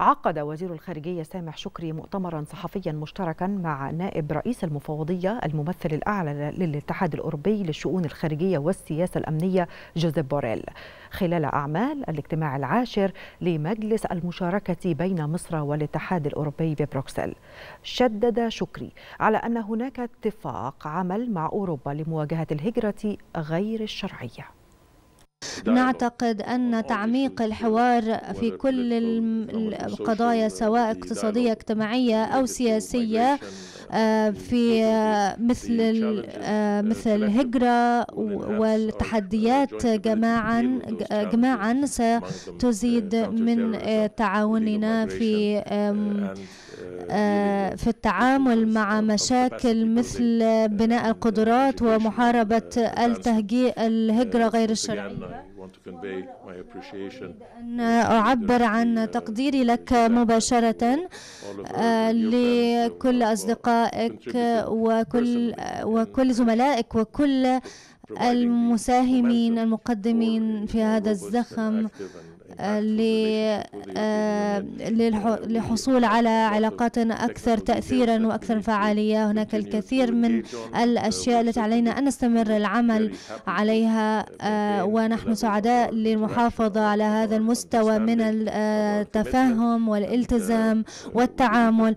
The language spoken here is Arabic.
عقد وزير الخارجية سامح شكري مؤتمرا صحفيا مشتركا مع نائب رئيس المفوضية الممثل الأعلى للاتحاد الأوروبي للشؤون الخارجية والسياسة الأمنية جوزيف بوريل. خلال أعمال الاجتماع العاشر لمجلس المشاركة بين مصر والاتحاد الأوروبي ببروكسل. شدد شكري على أن هناك اتفاق عمل مع أوروبا لمواجهة الهجرة غير الشرعية. نعتقد أن تعميق الحوار في كل القضايا سواء اقتصادية اجتماعية أو سياسية في مثل مثل الهجرة والتحديات جماعا جماعا ستزيد من تعاوننا في في التعامل مع مشاكل مثل بناء القدرات ومحاربة التهجير الهجرة غير الشرعية. أن أعبر عن تقديري لك مباشرة. لكل أصدقائك وكل وكل زملائك وكل المساهمين المقدمين في هذا الزخم للحصول على علاقات أكثر تأثيرا وأكثر فعالية. هناك الكثير من الأشياء التي علينا أن نستمر العمل عليها ونحن سعداء للمحافظة على هذا المستوى من التفاهم والالتزام والتعامل.